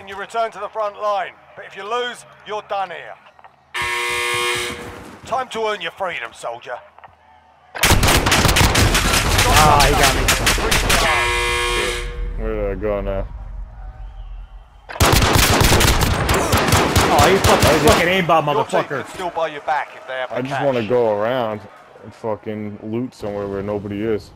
and you return to the front line. But if you lose, you're done here. Time to earn your freedom, soldier. Ah, he got me. Where did I go now? Oh, you fucking, fucking aimbot motherfucker. still buy your back if they have I just want to go around and fucking loot somewhere where nobody is.